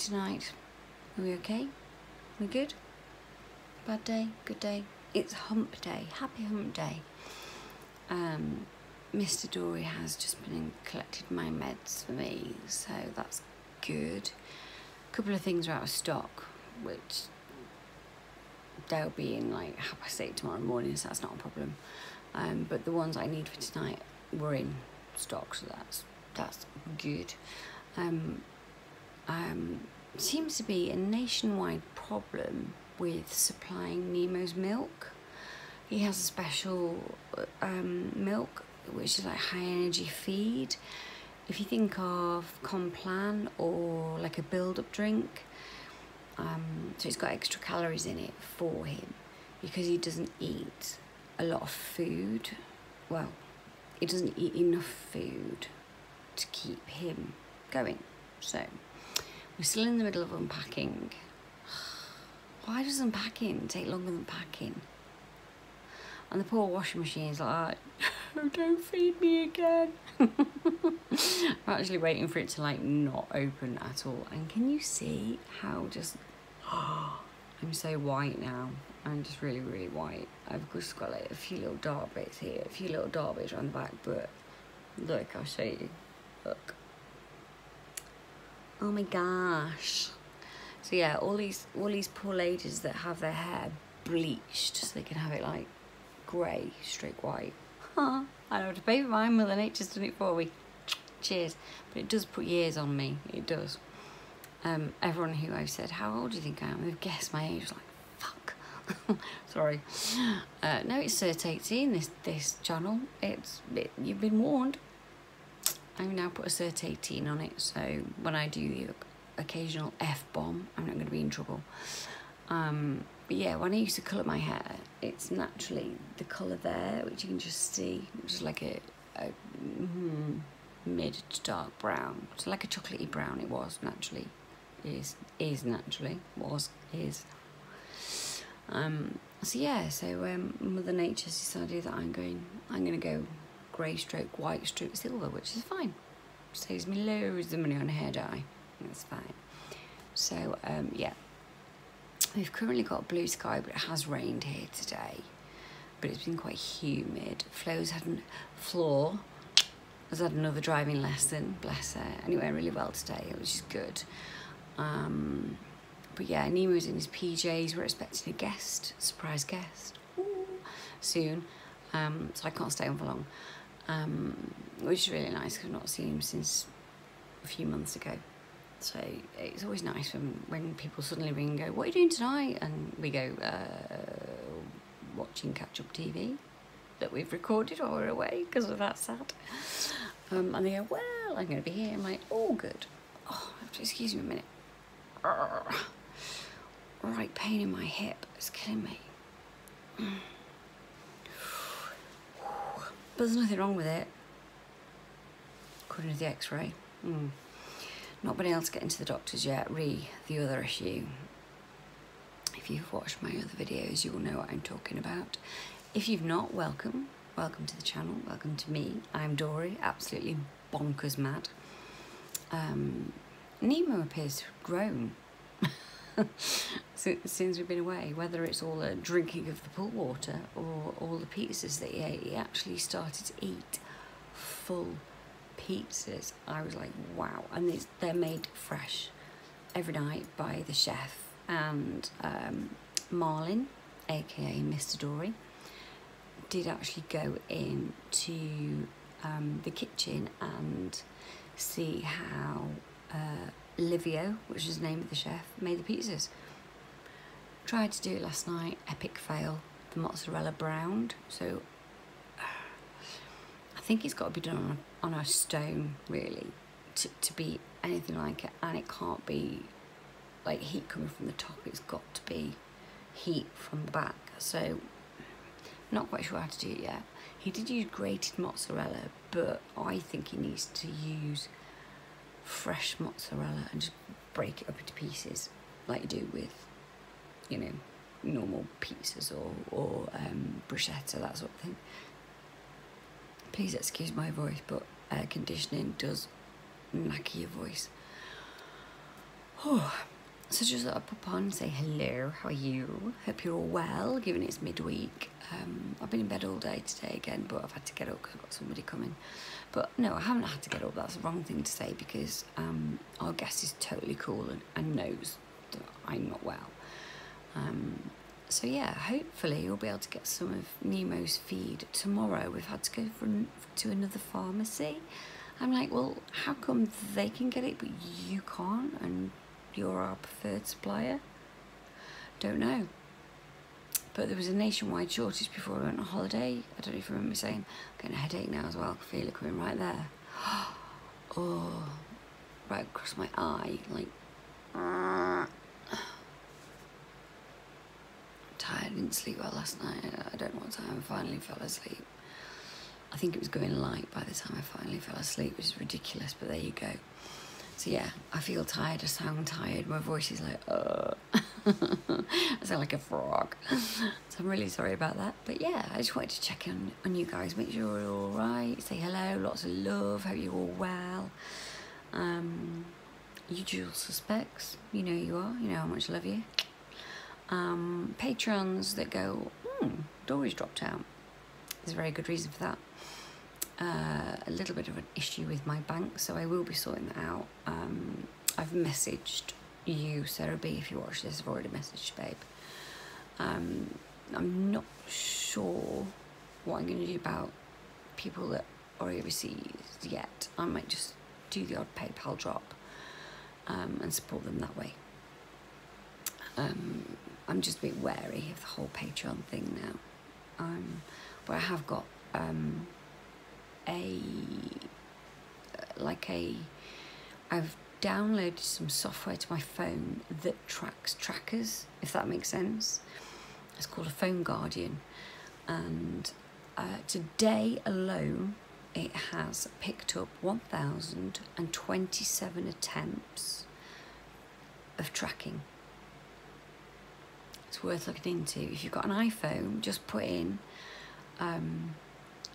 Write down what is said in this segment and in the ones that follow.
Tonight? Are we okay? We good? Bad day? Good day? It's hump day. Happy hump day. Um, Mr. Dory has just been and collected my meds for me, so that's good. A couple of things are out of stock, which they'll be in like half past eight tomorrow morning, so that's not a problem. Um, but the ones I need for tonight were in stock, so that's that's good. Um, um, seems to be a nationwide problem with supplying Nemo's milk. He has a special um, milk which is like high energy feed. If you think of Complan or like a build up drink, um, so it's got extra calories in it for him because he doesn't eat a lot of food. Well, he doesn't eat enough food to keep him going. So we're still in the middle of unpacking. Why does unpacking take longer than packing? And the poor washing machine is like, oh, don't feed me again. I'm actually waiting for it to like not open at all. And can you see how just, I'm so white now. I'm just really, really white. I've just got like a few little dark bits here, a few little dark bits around the back, but look, I'll show you. Look. Oh my gosh. So yeah, all these all these poor ladies that have their hair bleached so they can have it like grey, straight white. Huh. I don't have to pay for mine, Mother Nature's done it for me. Cheers. But it does put years on me, it does. Um, everyone who I've said, how old do you think I am? They've guessed my age, like, fuck. Sorry. Uh, no, it's Cert 18, this, this channel. It's, it, you've been warned. I've now put a Cert 18 on it, so when I do the occasional F-bomb, I'm not going to be in trouble. Um, but yeah, when I used to colour my hair, it's naturally the colour there, which you can just see, which is like a, a mm, mid to dark brown. Like a chocolatey brown it was naturally. Is is naturally. Was is. Um so yeah, so um Mother Nature's decided that I'm going I'm gonna go grey stroke white stroke silver, which is fine. Saves me loads of money on hair dye. That's fine. So um yeah, We've currently got blue sky, but it has rained here today. But it's been quite humid. Flo's had an floor has had another driving lesson, bless her. Anyway, really well today, which is good. Um, but yeah, Nemo's in his PJs. We're expecting a guest, surprise guest, Ooh, soon. Um, so I can't stay on for long, um, which is really nice because I've not seen him since a few months ago. So it's always nice when, when people suddenly ring and go, what are you doing tonight? And we go, uh, watching catch-up TV that we've recorded while we're away because of that sad. Um, and they go, well, I'm going to be here. I'm like, oh, good. Oh, excuse me a minute. Right pain in my hip. It's killing me. But there's nothing wrong with it. According to the x-ray. Mm. Not been able to get into the doctors yet, re the other issue. If you've watched my other videos, you will know what I'm talking about. If you've not, welcome. Welcome to the channel, welcome to me. I'm Dory, absolutely bonkers mad. Um, Nemo appears to have grown since we've been away, whether it's all the drinking of the pool water or all the pizzas that he ate, he actually started to eat full pizzas. I was like, wow. And they're made fresh every night by the chef and um, Marlin, aka Mr. Dory, did actually go into um, the kitchen and see how uh, Livio, which is the name of the chef, made the pizzas. Tried to do it last night, epic fail. The mozzarella browned, so I think it's got to be done on a, on a stone, really, to, to be anything like it. And it can't be like heat coming from the top. It's got to be heat from the back. So, not quite sure how to do it yet. He did use grated mozzarella, but I think he needs to use fresh mozzarella and just break it up into pieces like you do with, you know, normal pizzas or, or um, bruschetta, that sort of thing. Please excuse my voice, but air conditioning does knacker your voice. Oh, so just thought I'd pop on and say hello, how are you? Hope you're all well, given it's midweek. Um, I've been in bed all day today again, but I've had to get up because I've got somebody coming. But no, I haven't had to get up, that's the wrong thing to say because um, our guest is totally cool and, and knows that I'm not well. Um, so yeah, hopefully you'll be able to get some of Nemo's feed tomorrow. We've had to go for, to another pharmacy. I'm like, well, how come they can get it but you can't? And you're our preferred supplier? Don't know. But there was a nationwide shortage before I went on holiday. I don't know if you remember saying, I'm getting a headache now as well. I can feel it coming right there. Oh, right across my eye, like. I'm tired, I didn't sleep well last night. I don't know what time I finally fell asleep. I think it was going light by the time I finally fell asleep, which is ridiculous, but there you go. So yeah, I feel tired, I sound tired, my voice is like, uh, I sound like a frog. So I'm really sorry about that. But yeah, I just wanted to check in on you guys, make sure you're all right, say hello, lots of love, hope you're all well. Um, usual suspects, you know you are, you know how much I love you. Um, patrons that go, hmm, Dory's dropped out. There's a very good reason for that uh, a little bit of an issue with my bank, so I will be sorting that out. Um, I've messaged you, Sarah B, if you watch this, I've already messaged Babe. Um, I'm not sure what I'm going to do about people that are overseas yet. I might just do the odd PayPal drop um, and support them that way. Um, I'm just a bit wary of the whole Patreon thing now. Um, but I have got um, a like a I've downloaded some software to my phone that tracks trackers, if that makes sense. It's called a Phone Guardian, and uh, today alone it has picked up 1,027 attempts of tracking. It's worth looking into. If you've got an iPhone, just put in um,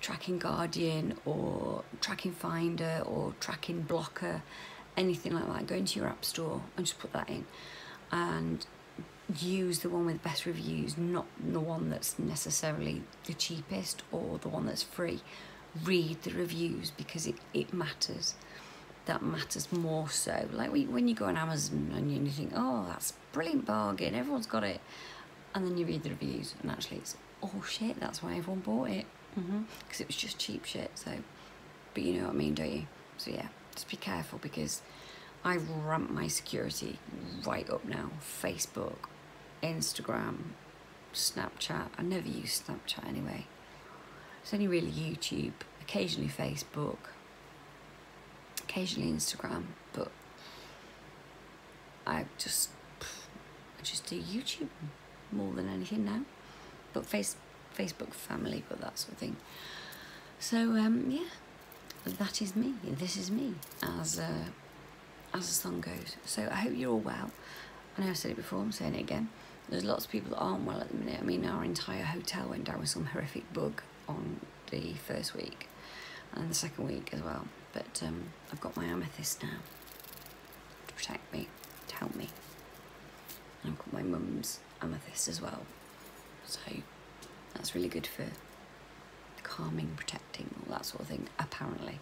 tracking guardian or tracking finder or tracking blocker anything like that go into your app store and just put that in. And use the one with the best reviews not the one that's necessarily the cheapest or the one that's free. Read the reviews because it, it matters that matters more so like when you go on amazon and you think oh that's brilliant bargain everyone's got it and then you read the reviews and actually it's oh shit that's why everyone bought it because mm-hmm. it was just cheap shit. So, but you know what I mean, don't you? So yeah, just be careful because I ramp my security right up now. Facebook, Instagram, Snapchat. I never use Snapchat anyway. It's only really YouTube, occasionally Facebook, occasionally Instagram, but I just I just do YouTube more than anything now. But face Facebook family, but that sort of thing. So um, yeah, that is me. This is me, as uh, as the song goes. So I hope you're all well. I know I've said it before. I'm saying it again. There's lots of people that aren't well at the minute. I mean, our entire hotel went down with some horrific bug on the first week and the second week as well. But um, I've got my amethyst now to protect me, to help me. And I've got my mum's amethyst as well. So that's really good for calming, protecting, all that sort of thing, apparently.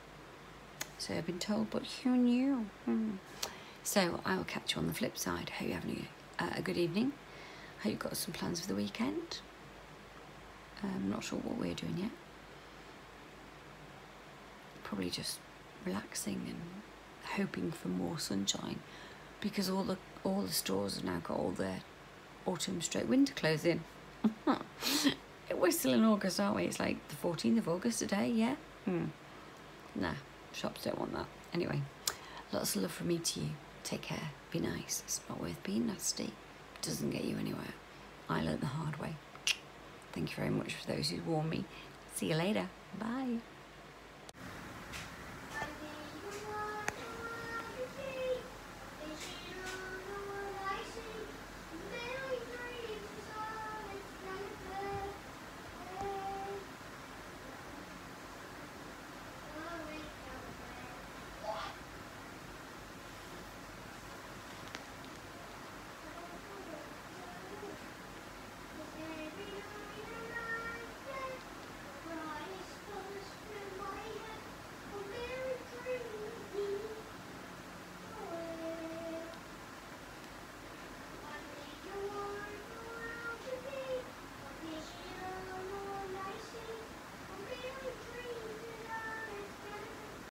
So I've been told, but who knew? Hmm. So I will catch you on the flip side. Hope you're having a, uh, a good evening. Hope you've got some plans for the weekend. I'm not sure what we're doing yet. Probably just relaxing and hoping for more sunshine because all the all the stores have now got all their autumn straight winter clothes in. We're still in August, aren't we? It's like the 14th of August today, yeah? Hmm. Nah, shops don't want that. Anyway, lots of love from me to you. Take care. Be nice. It's not worth being nasty. It doesn't get you anywhere. I learned the hard way. Thank you very much for those who warned me. See you later. Bye.